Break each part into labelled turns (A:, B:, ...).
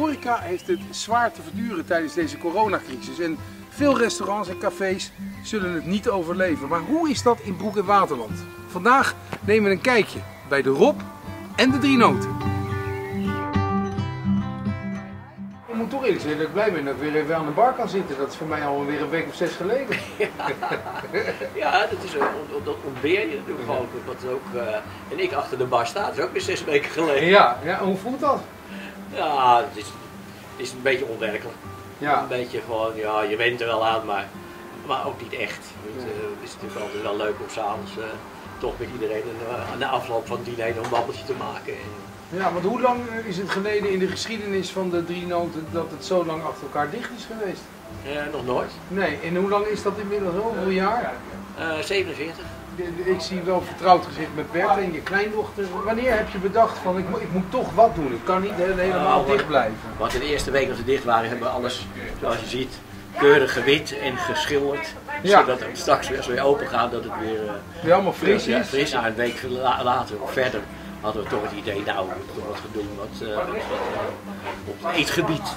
A: horeca heeft het zwaar te verduren tijdens deze coronacrisis. En veel restaurants en cafés zullen het niet overleven. Maar hoe is dat in Broek en Waterland? Vandaag nemen we een kijkje bij de Rob en de Drie Noten. Ik moet toch eerlijk zeggen dat ik blij ben dat ik weer even aan de bar kan zitten. Dat is voor mij alweer een week of zes geleden.
B: Ja, dat is ook, dat ontbeer je natuurlijk. Wat ook, eh, en ik achter de bar sta, dat is ook weer zes weken geleden.
A: Ja, ja hoe voelt dat?
B: Ja, het is, het is een beetje onwerkelijk.
A: Ja.
B: Een beetje gewoon, ja, je went er wel aan, maar, maar ook niet echt. Het, eh, is natuurlijk altijd wel leuk om s'avonds uh, toch met iedereen een, uh, na afloop van het diner een babbeltje te maken. En,
A: Ja, want hoe lang eh, is het geleden in de geschiedenis van de drie noten dat het zo lang achter elkaar dicht is geweest?
B: eh, nog nooit.
A: Nee, en hoe lang is dat inmiddels al? Hoeveel jaar?
B: Eh 47.
A: Ik zie wel vertrouwd gezicht met Bert en je kleindochter. Wanneer heb je bedacht van ik, moet- ik moet toch wat doen? Ik kan niet he- helemaal
B: Nou,
A: dicht blijven.
B: Want in de eerste week dat we dicht waren, hebben we alles, zoals je ziet, keurig gewit en geschilderd.
A: Ja.
B: Zodat het straks weer, als we weer open gaan, dat het weer... eh,
A: Weer allemaal fris
B: Ja,
A: is.
B: fris. Nou, een week la- later of verder hadden we toch het idee, nou, we moeten wat gaan doen wat, eh, wat, eh, op het eetgebied.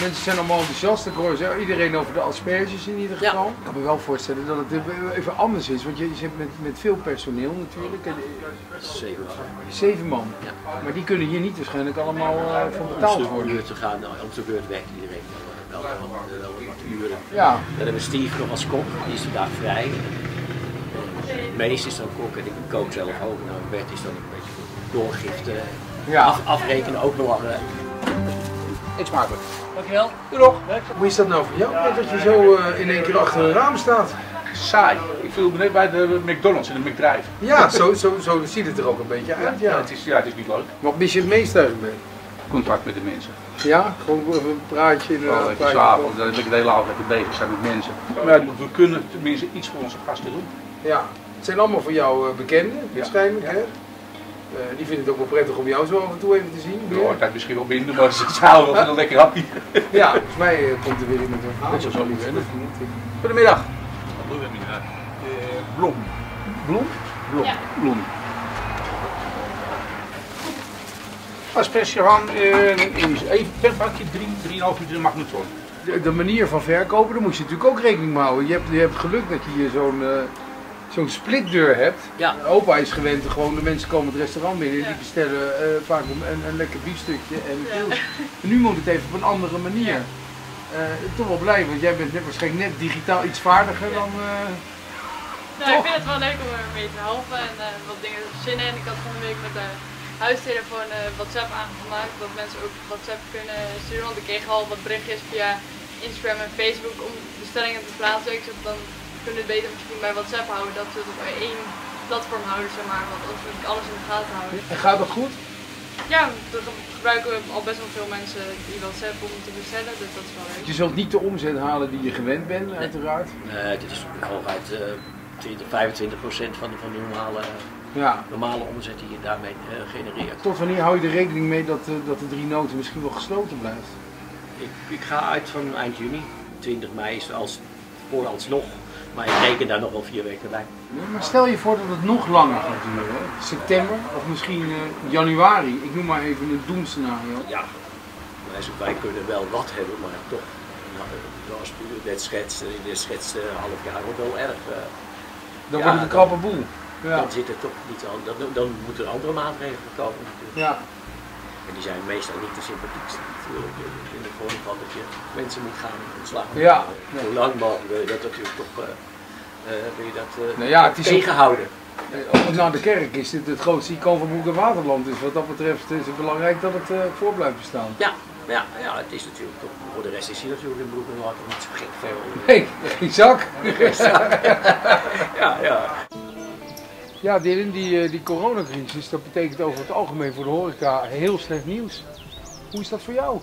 A: Mensen zijn allemaal enthousiast. Ik hoor iedereen over de asperges in ieder geval. Ik kan me wel voorstellen dat het even- anders is. Want je zit met, met veel personeel natuurlijk. En, eh,
B: Zeven
A: Zeven man.
B: Ja.
A: Maar die kunnen hier niet waarschijnlijk allemaal eh, van betaald
B: Om de
A: worden.
B: te gaan, nou, om de beurt werkt iedereen wel, wel, wel, wel, wel wat uren.
A: Ja,
B: Dan hebben we Steve nog als kok, die is vandaag vrij. Mees is dan kok en ik kook zelf ook. Nou, Bert is dan een beetje voor doorgiften.
A: ja.
B: Af, afrekenen ook belangrijk.
A: Eet smakelijk.
B: Dankjewel.
A: Doe nog. Hoe is dat nou voor jou? Dat je zo eh, in één keer achter een raam staat.
C: saai. Ik viel net bij de McDonald's in de McDrive.
A: Ja, zo, zo, zo ziet het er ook een beetje uit.
C: Ja,
A: Ja.
C: het is, ja, het is niet leuk.
A: Wat mis je het meest eigenlijk mee?
C: Contact met de mensen.
A: Ja, gewoon even een praatje.
C: Oh,
A: praatje.
C: is avond, dan ben ik de hele avond lekker bezig zijn met mensen. Maar we kunnen tenminste iets voor onze gasten doen.
A: Ja, het zijn allemaal voor jou eh, bekenden, waarschijnlijk.
C: Ja.
A: Hè? Eh, die vinden het ook wel prettig om jou zo af en toe even te zien.
C: Ja, ik kan misschien wel minder, maar ze houden wel van een lekker hapje.
A: Ja, volgens mij eh, komt er weer iemand aan.
C: Dat zou niet
A: zijn.
C: Goedemiddag. Bloem.
A: Bloem?
C: Bloem.
D: Ja.
C: Bloem. Asperge ham eh, in even per bakje 3, 3,5 liter magnetron.
A: De, de manier van verkopen, daar moet je natuurlijk ook rekening mee houden. Je hebt, je hebt geluk dat je hier zo'n eh, zo'n splitdeur hebt.
B: Ja.
A: Opa is gewend, gewoon de mensen komen het restaurant binnen en die bestellen eh, vaak een, een, lekker biefstukje en een. En Nu moet het even op een andere manier. Eh, toch wel blij, want jij bent net, waarschijnlijk net digitaal iets vaardiger dan... eh,
D: Nou, ik vind het wel leuk om er mee te helpen en eh, wat dingen te verzinnen. En ik had van de week met de huistelefoon eh, WhatsApp aangemaakt, dat mensen ook WhatsApp kunnen sturen. Want ik kreeg al wat berichtjes via Instagram en Facebook om bestellingen te plaatsen. Ik zeg dan kunnen het beter misschien bij WhatsApp houden, dat we het op één platform houden, zeg maar. Want als we alles in de gaten houden.
A: en gaat dat goed?
D: Ja, er gebruiken we al best wel veel mensen die WhatsApp om te bestellen, dus dat is wel leuk.
A: Je zult niet de omzet halen die je gewend bent, uiteraard.
B: Nee, dit is hooguit eh 20, 25 procent van de, van de normale,
A: Ja.
B: normale omzet die je daarmee eh, genereert.
A: Tot wanneer hou je er rekening mee dat, eh, dat de drie noten misschien wel gesloten blijft?
B: Ik, ik ga uit van eind juni. 20 mei is als, vooralsnog. Maar ik reken daar nog wel vier weken bij.
A: Maar stel je voor dat het nog langer gaat duren. September of misschien eh, januari. Ik noem maar even een doemscenario.
B: Ja, wij, wij kunnen wel wat hebben, maar toch. Nou, zoals u net schetst, in dit schetst eh, half jaar wordt wel erg. eh,
A: Dan
B: Ja,
A: wordt het een krappe boel. Ja.
B: Dan zit het toch niet aan. Dan, dan moeten er andere maatregelen komen. natuurlijk.
A: ja.
B: Zijn meestal niet de sympathiekste natuurlijk. In de vorm van dat je mensen moet gaan ontslaan.
A: Ja.
B: Hoe lang wil je dat natuurlijk toch wil je dat, eh,
A: Nou ja, het is ook-
B: tegenhouden.
A: Eh, Na de kerk is dit het grootste icoon van Broek en Waterland. Dus wat dat betreft is het belangrijk dat het voor blijft bestaan.
B: Ja, ja, ja, het is natuurlijk toch. Voor de rest is hier natuurlijk in Broek en Water niet zo gek veel.
A: Nee, geen zak.
B: Ja, ja.
A: Ja, Dylan, die, eh, die coronacrisis, dat betekent over het algemeen voor de horeca heel slecht nieuws. Hoe is dat voor jou?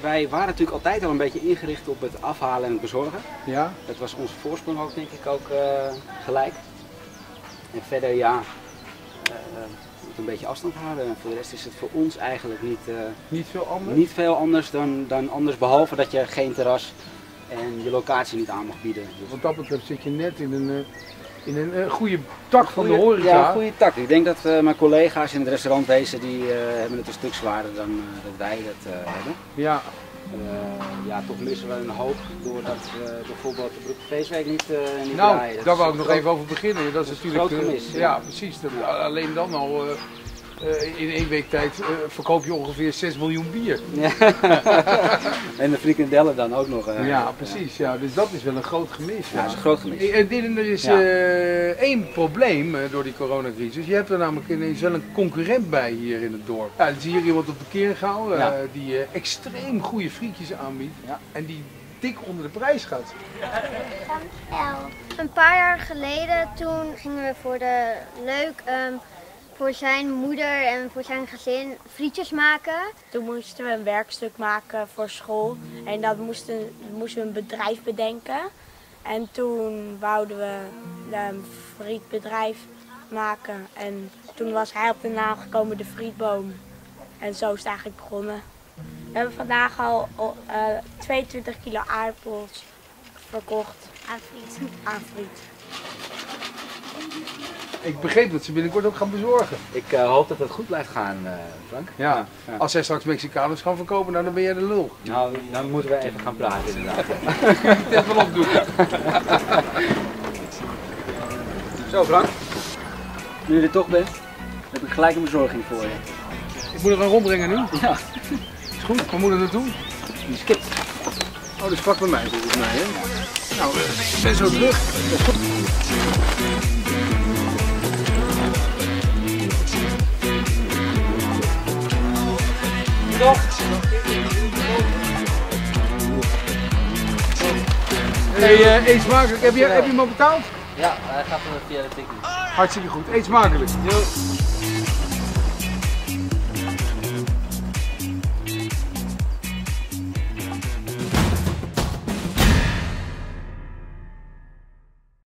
E: Wij waren natuurlijk altijd al een beetje ingericht op het afhalen en het bezorgen.
A: Ja?
E: Dat was onze voorsprong ook, denk ik, ook eh, gelijk. En verder, ja, we moeten een beetje afstand houden. En voor de rest is het voor ons eigenlijk niet,
A: Niet veel anders?
E: niet veel anders dan, dan anders, behalve dat je geen terras en je locatie niet aan mag bieden. Dus,
A: Wat dat betreft zit je net in een, in een eh, goede tak van de horeca.
E: Ja, goede tak. Ik denk dat eh, mijn collega's in het restaurantwezen die eh, hebben het een stuk zwaarder dan dat wij dat hebben.
A: Ja,
E: ja, toch missen we een hoop doordat we bijvoorbeeld de Broek Feestweek niet, niet
A: nou, daar wou ik
E: een
A: nog
E: groot-
A: even over beginnen. Dat is
E: is een
A: natuurlijk.
E: groot gemis,
A: ja.
E: ja.
A: precies. Dat- Alleen dan al. Eh, in één week tijd eh, verkoop je ongeveer 6 miljoen bier.
E: Ja. en de frikandellen dan ook nog. eh,
A: Ja, precies. Ja. Dus dat is wel een groot gemis.
E: Ja, dat is een groot gemis.
A: Dylan, er is
E: Ja.
A: eh, één probleem door die coronacrisis. Je hebt er namelijk ineens wel een concurrent bij hier in het dorp. Ja, dan zie je hier iemand op de Keergouw eh,
E: Ja.
A: die eh, extreem goede frietjes aanbiedt.
E: Ja.
A: En die dik onder de prijs gaat.
F: Een paar jaar geleden toen gingen we voor de leuk ehm, voor zijn moeder en voor zijn gezin frietjes maken.
G: Toen moesten we een werkstuk maken voor school. En dat moesten, moesten we een bedrijf bedenken. En toen wouden we een frietbedrijf maken. En toen was hij op de naam gekomen, de frietboom. En zo is het eigenlijk begonnen. We hebben vandaag al oh, eh, 22 kilo aardappels verkocht
F: Aan friet.
G: aan friet.
A: Ik begreep dat ze binnenkort ook gaan bezorgen.
E: Ik eh, hoop dat het goed blijft gaan, eh, Frank.
A: Ja.
E: Ja.
A: Als zij straks Mexicanos gaan verkopen, nou, dan ben jij de lul.
E: Nou, dan moeten we even gaan praten inderdaad.
A: Even opdoeken.
E: Zo Frank, nu je er toch bent, heb ik gelijk een bezorging voor je.
A: Ik moet er gaan rondbrengen nu.
E: Ja,
A: Is goed, waar moet ik naartoe?
E: die skip.
A: Oh, dat is vlak bij mij volgens mij. Hè? Nou, ik ben zo terug. Hey, eh, eet smakelijk. Heb je, heb je hem al betaald?
E: Ja, hij gaat via de tikkie.
A: Hartstikke goed. Eet smakelijk.